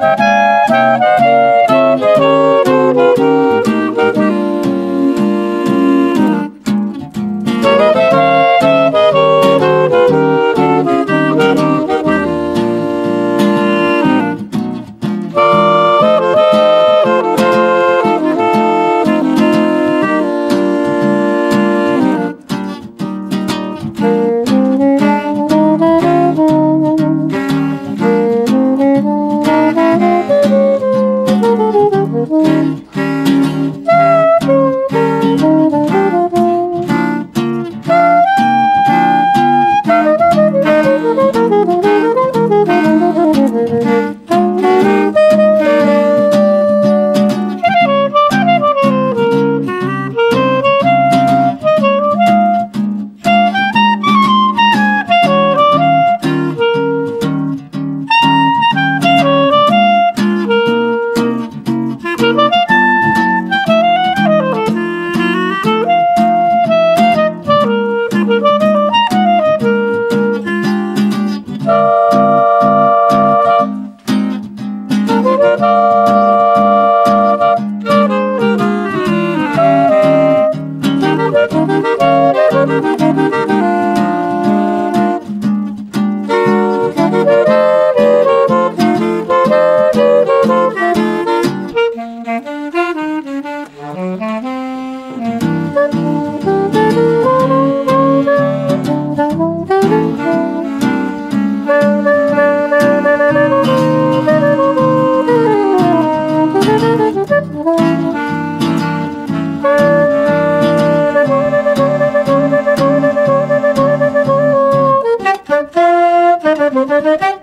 Thank you. Música Thank you.